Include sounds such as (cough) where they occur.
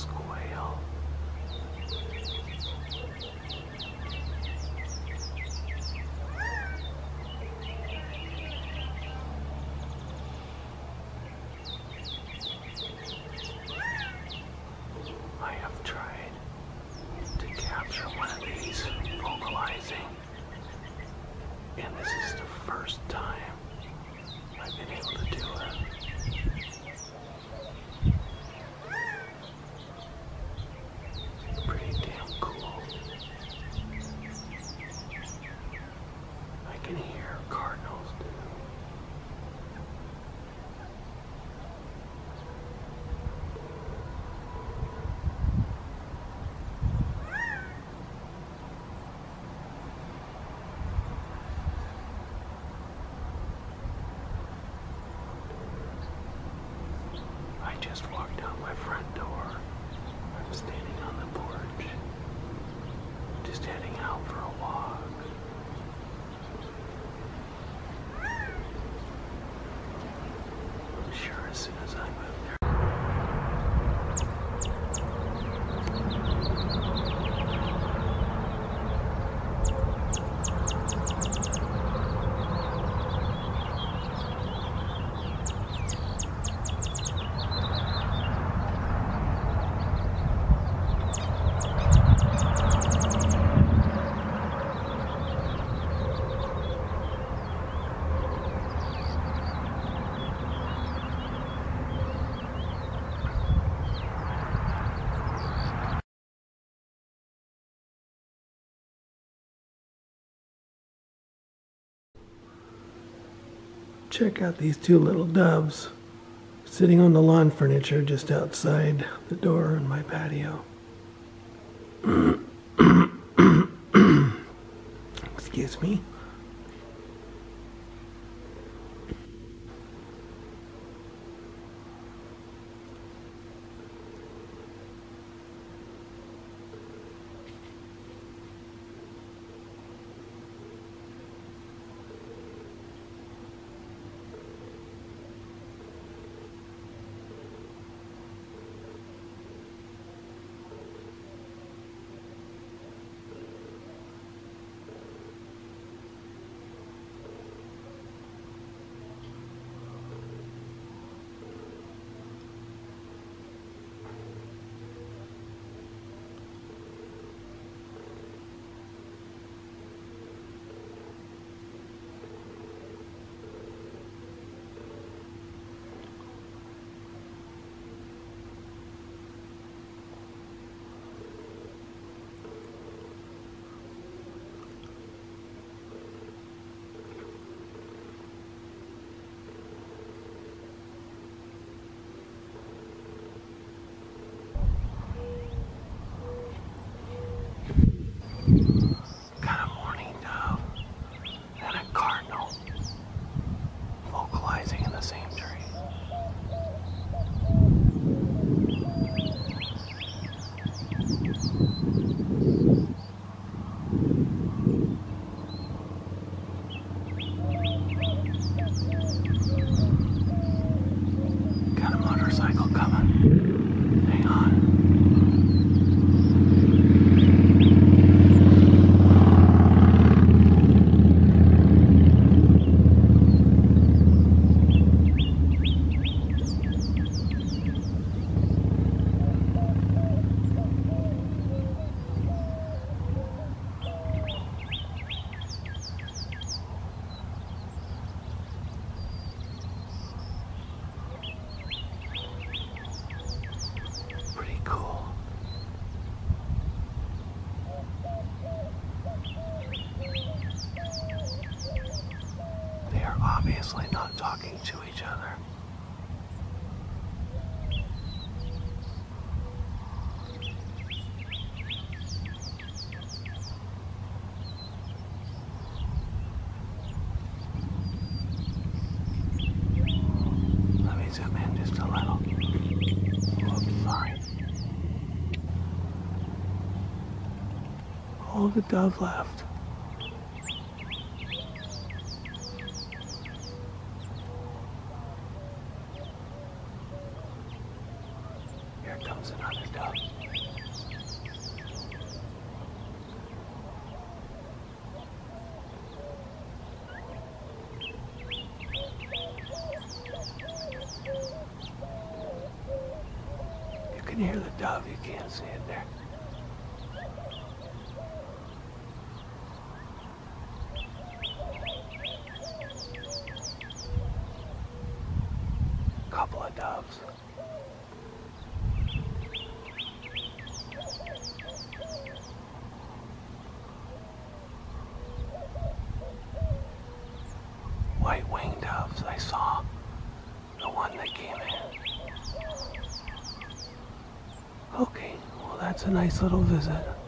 squeal. I have tried to capture one of these vocalizing, and this is the first time can hear cardinals too. I just walked out my front door. I'm standing on the porch, just heading out for a walk. I'm sure as soon as I move there. Check out these two little doves sitting on the lawn furniture just outside the door in my patio. (coughs) Excuse me. To each other. Let me zoom in just a little. Whoops, sorry. All the dove left. Comes another dove. You can hear the dove, you can't see it there. of doves. White winged doves, I saw the one that came in. Okay, well, that's a nice little visit.